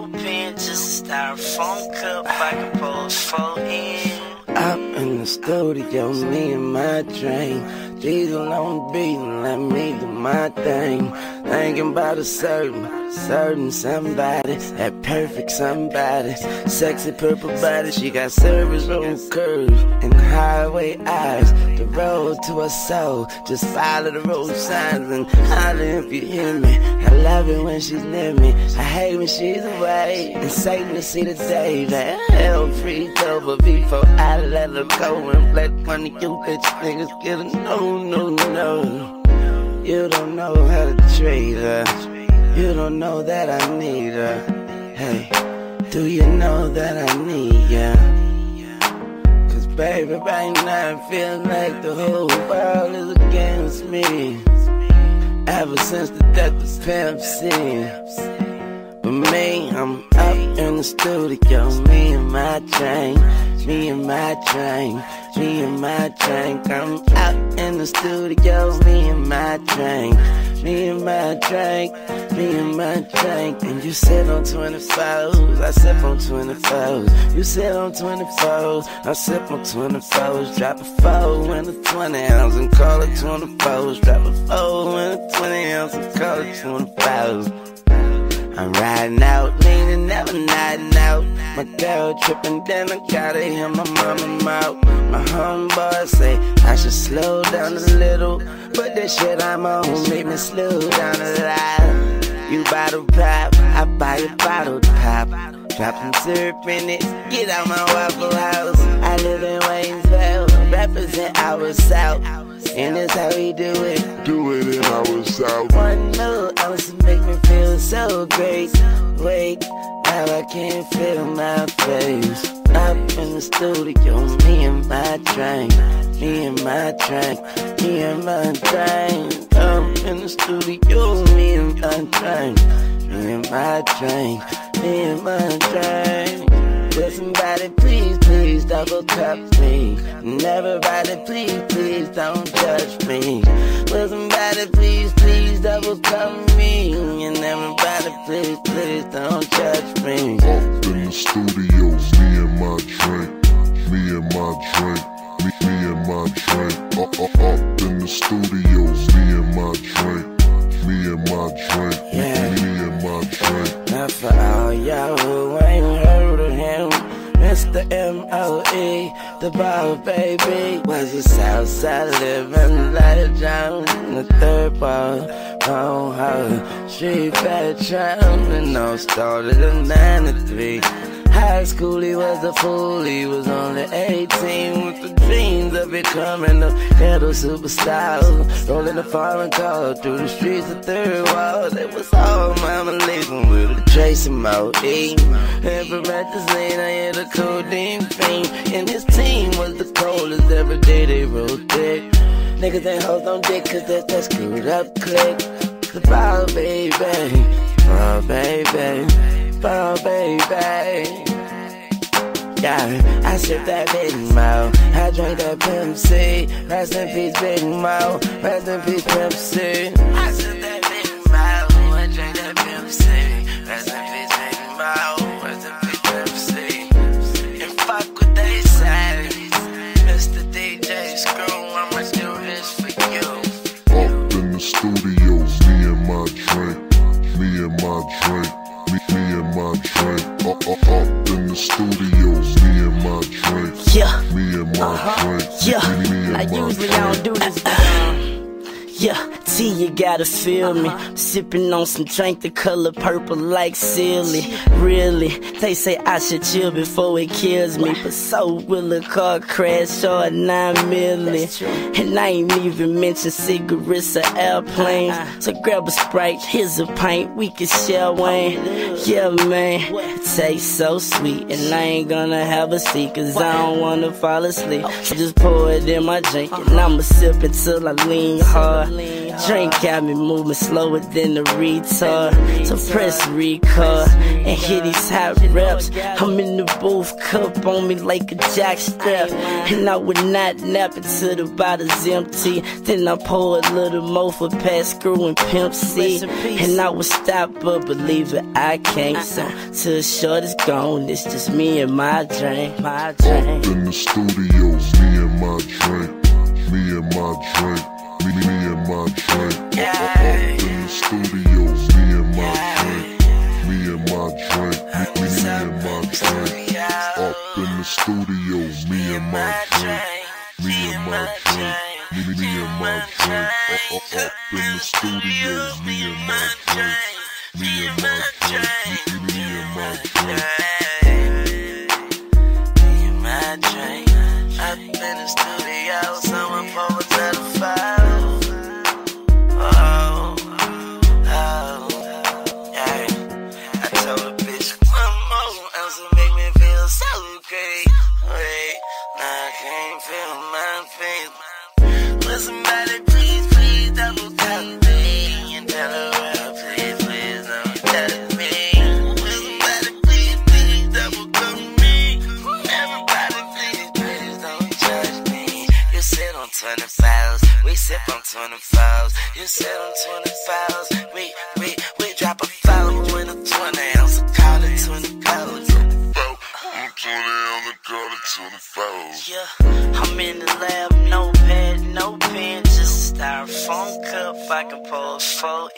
open, just a styrofoam cup I can pour four in. Up in the studio, me and my dream. Diesel on beat and let me do my thing. Thinking about a certain, certain somebody, that perfect somebody. Sexy purple body, she got service road curves and highway eyes. The road to her soul, just follow the road signs and holler if you hear me. I love it when she's near me. I hate when she's away. And Satan to see the day that hell free over before I let her go and let one of you bitch niggas get a no, no, no. You don't know how to treat her. You don't know that I need her. Hey, do you know that I need ya? Cause baby, right now I feel like the whole world is against me. Ever since the death of C. But me, I'm up in the studio, me and my train, me and my train, me and my train. I'm out in the studio, me and my train, me and my drink, me and my drink. And you sit on 24s, I sip on 24s. You sit on 24s, I sip on 24s. Drop a four in a 20 ounce and call it 24s. Drop a four in a 20 ounce and call it 24s. I'm riding out, leaning, never nodding out. My girl tripping, then I gotta hear my mama out. My homeboy say I should slow down a little, but that shit I'm on made me slow down a lot. You bottle pop, I buy a bottle pop. Drop some syrup in it, get out my Waffle House. I live in Waynesville, represent our South. And that's how we do it. Do it in our South. One little ounce make me feel so great. Wait, now I can't feel my face. Up in the studio, me and my drink. Me and my drink. Me and my drink. Up in the studio, me and my drink. Me and my drink. Me and my drink. Will somebody please, please double cup me? And everybody please, please don't judge me. Will somebody please, please double cup me? And everybody please, please don't judge me. Up in the studio, me and my drink, me and my drink, me, me and my drink. Up, up, up in the studio, me and my drink, me and my drink, Mr. M.O.E., the ball baby, was a Southside living legend. The Third Ward, oh, ho, street veteran, and all started in 93. High school, he was a fool. He was only 18 with the dreams of becoming a ghetto superstar. Rolling a foreign car through the streets of Third Ward. It was all mama living with a trace of Moe. And Promethazine, I had a codeine fiend. And his team was the coldest every day they rode thick. Niggas ain't hoes on dick, cause that's that screwed up click. The ball, baby. Ball, baby. Ball, baby. Yeah, I sip that Big Mo. I drink that Pimp C. Rest in peace, Big Mo. Rest in peace, Pimp C. I sip that Big Mo. I drink that Pimp C. Rest in peace, Big Mo. In the studio, me and my drink, Yeah, me and my drink, yeah. me, me I my usually I don't do this, um, yeah, T, you gotta feel me. Sipping on some drink the color purple like silly. Really, they say I should chill before it kills me. But so will a car crash or a nine milli. And I ain't even mention cigarettes or airplanes. So grab a sprite, here's a pint, we can share one. Yeah, man, it tastes so sweet. And I ain't gonna have a seat, cause I don't wanna fall asleep. So just pour it in my drink, and I'ma sip until I lean hard. Drink got me moving slower than the retard. So press record and hit these hot reps. I'm in the booth, cup on me like a jack strap. And I would not nap until the bottle's empty. Then I pour a little more for pass screw and pimp C. And I would stop, but believe it, I can't. So till the short is gone, it's just me and my drink, my drink. Up in the studios, me and my drink, me and my drink, me, me and my drink. Up, up, up in the studio, me and my drink, me and my drink, me, me, and my drink. Up in the studio, me and my drink, me and my drink, me, me, and my drink. Up in the studio, me and my drink, me and my drink, sit on 25s, we sip on 25s. You sit on 25s, we, we, we drop a foul with a 20 ounce, call it 20 pounds. I'm 20 on the car to 24. Yeah, I'm in the lab, no pad, no pen, just a styrofoam cup. I can pour four